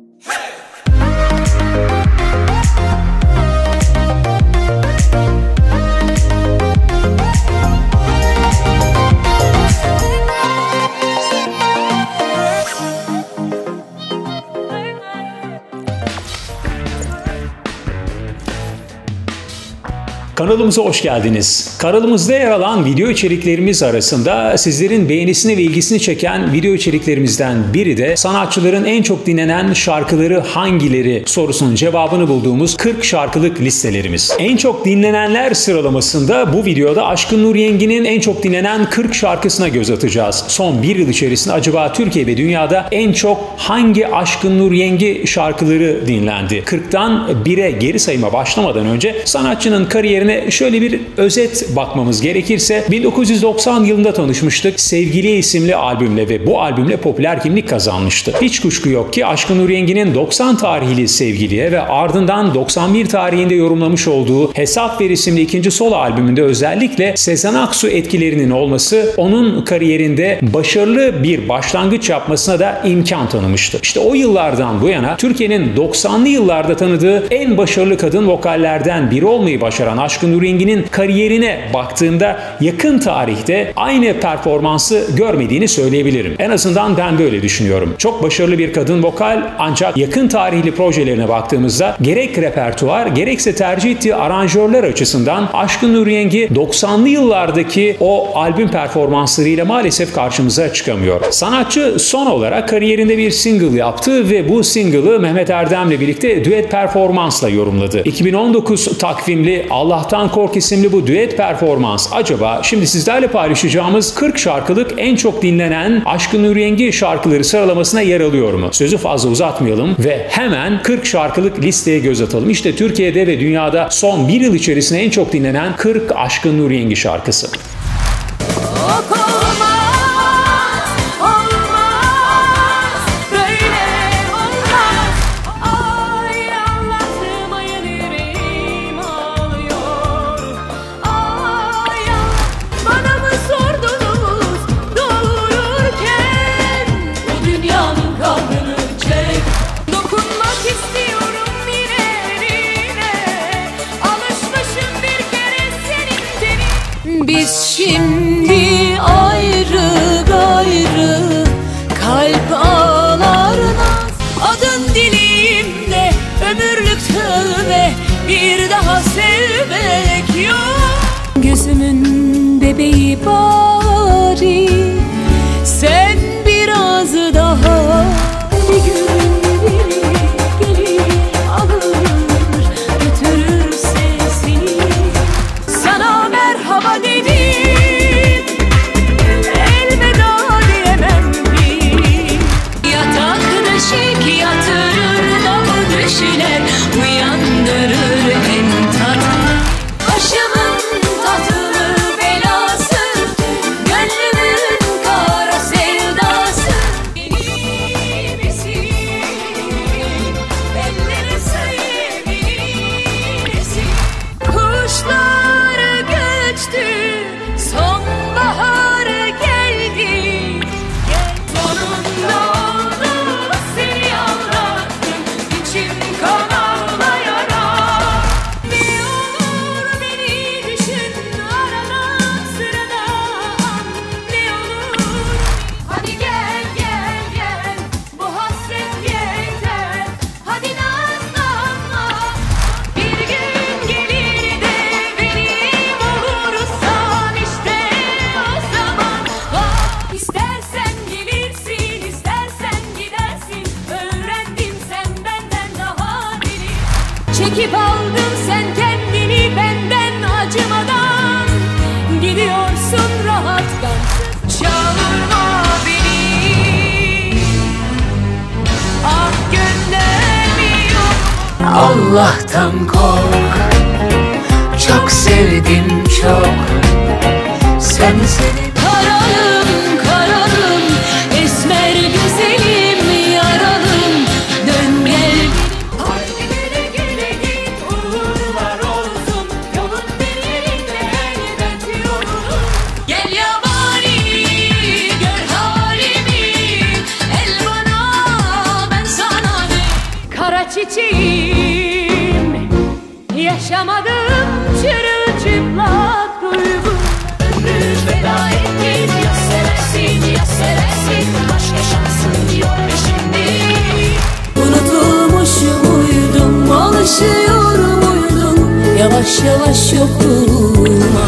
Hey! Kanalımıza hoş geldiniz. Kanalımızda yer alan video içeriklerimiz arasında sizlerin beğenisini ve ilgisini çeken video içeriklerimizden biri de sanatçıların en çok dinlenen şarkıları hangileri sorusunun cevabını bulduğumuz 40 şarkılık listelerimiz. En çok dinlenenler sıralamasında bu videoda Aşkın Nur Yengi'nin en çok dinlenen 40 şarkısına göz atacağız. Son bir yıl içerisinde acaba Türkiye ve dünyada en çok hangi Aşkın Nur Yengi şarkıları dinlendi? 40'tan 1'e geri sayıma başlamadan önce sanatçının kariyeri kariyerine şöyle bir özet bakmamız gerekirse 1990 yılında tanışmıştık. Sevgili isimli albümle ve bu albümle popüler kimlik kazanmıştı. Hiç kuşku yok ki Aşkın Nur Yengi'nin 90 tarihli Sevgiliye ve ardından 91 tarihinde yorumlamış olduğu Hesap Ver isimli ikinci solo albümünde özellikle Sezen Aksu etkilerinin olması onun kariyerinde başarılı bir başlangıç yapmasına da imkan tanımıştı. İşte o yıllardan bu yana Türkiye'nin 90'lı yıllarda tanıdığı en başarılı kadın vokallerden biri olmayı başaran Aşkın Aşkın Nur kariyerine baktığında yakın tarihte aynı performansı görmediğini söyleyebilirim. En azından ben böyle düşünüyorum. Çok başarılı bir kadın vokal ancak yakın tarihli projelerine baktığımızda gerek repertuar gerekse tercih ettiği aranjörler açısından Aşkın Nur 90'lı yıllardaki o albüm performanslarıyla maalesef karşımıza çıkamıyor. Sanatçı son olarak kariyerinde bir single yaptı ve bu single'ı Mehmet Erdem'le birlikte düet performansla yorumladı. 2019 takvimli Allah Allah'tan Kork isimli bu düet performans acaba şimdi sizlerle paylaşacağımız 40 şarkılık en çok dinlenen Aşkın Nur şarkıları sıralamasına yer alıyor mu? Sözü fazla uzatmayalım ve hemen 40 şarkılık listeye göz atalım. İşte Türkiye'de ve dünyada son bir yıl içerisinde en çok dinlenen 40 Aşkın Nur şarkısı. Allah'tan kork. Çok sevdim çok. Sen Yaşamadım çırılçıplak duygu. Ömrü feda ettin ya seversin ya seversin. Başka şansın yok peşinde Unutulmuş muydum alışıyor muydum Yavaş yavaş yokluğuma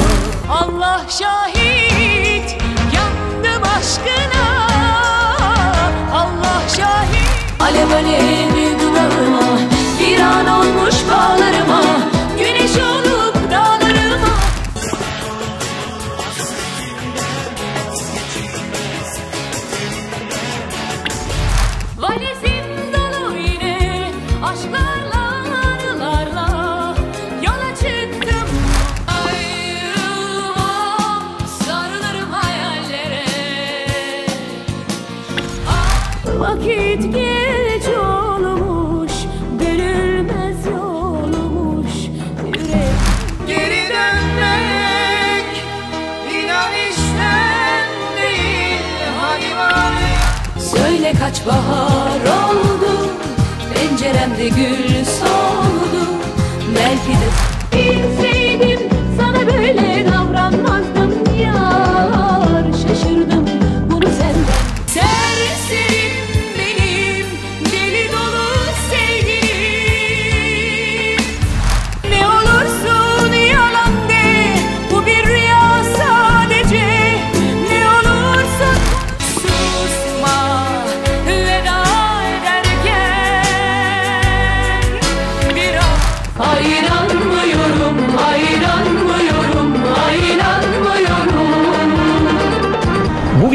Allah şahit yandım aşkına. Allah şahit. Alev alev kaç bahar oldu Penceremde gül soldu. Belki de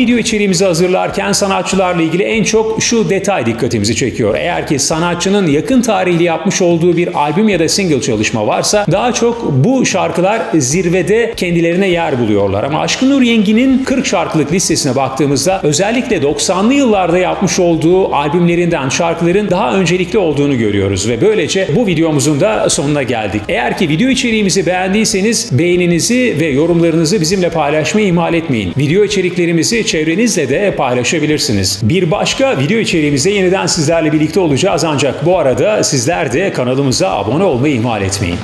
video içeriğimizi hazırlarken sanatçılarla ilgili en çok şu detay dikkatimizi çekiyor. Eğer ki sanatçının yakın tarihli yapmış olduğu bir albüm ya da single çalışma varsa daha çok bu şarkılar zirvede kendilerine yer buluyorlar. Ama Aşkın Nur Yengi'nin 40 şarkılık listesine baktığımızda özellikle 90'lı yıllarda yapmış olduğu albümlerinden şarkıların daha öncelikli olduğunu görüyoruz ve böylece bu videomuzun da sonuna geldik. Eğer ki video içeriğimizi beğendiyseniz beğeninizi ve yorumlarınızı bizimle paylaşmayı ihmal etmeyin. Video içeriklerimizi çevrenizle de paylaşabilirsiniz. Bir başka video içeriğimizde yeniden sizlerle birlikte olacağız ancak bu arada sizler de kanalımıza abone olmayı ihmal etmeyin.